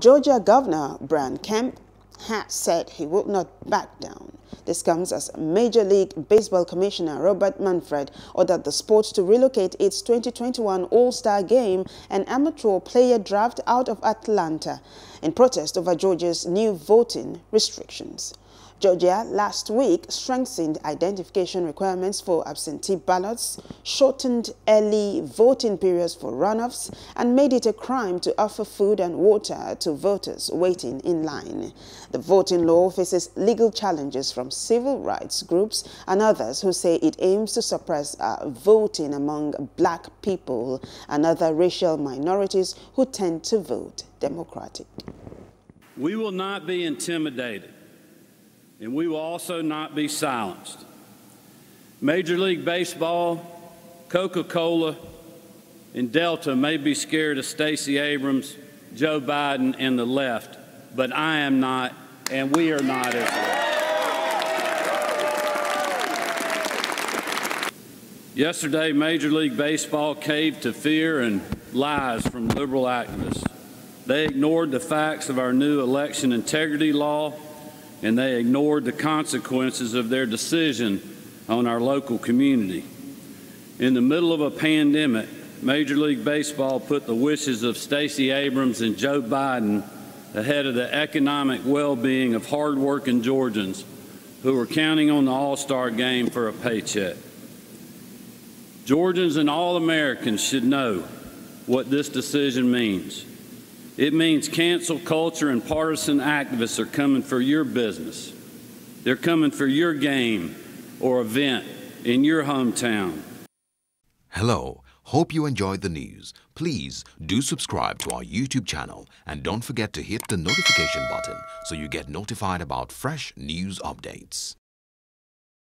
Georgia Governor Brian Kemp has said he will not back down. This comes as Major League Baseball Commissioner Robert Manfred ordered the sport to relocate its 2021 All-Star Game and amateur player draft out of Atlanta in protest over Georgia's new voting restrictions. Georgia last week strengthened identification requirements for absentee ballots, shortened early voting periods for runoffs, and made it a crime to offer food and water to voters waiting in line. The voting law faces legal challenges from civil rights groups and others who say it aims to suppress uh, voting among black people and other racial minorities who tend to vote Democratic. We will not be intimidated and we will also not be silenced. Major League Baseball, Coca Cola, and Delta may be scared of Stacey Abrams, Joe Biden, and the left, but I am not, and we are not as well. Yesterday, Major League Baseball caved to fear and lies from liberal activists. They ignored the facts of our new election integrity law and they ignored the consequences of their decision on our local community. In the middle of a pandemic, Major League Baseball put the wishes of Stacey Abrams and Joe Biden ahead of the economic well-being of hardworking Georgians who were counting on the All-Star game for a paycheck. Georgians and all Americans should know what this decision means. It means cancel culture and partisan activists are coming for your business. They're coming for your game or event in your hometown. Hello. Hope you enjoyed the news. Please do subscribe to our YouTube channel and don't forget to hit the notification button so you get notified about fresh news updates.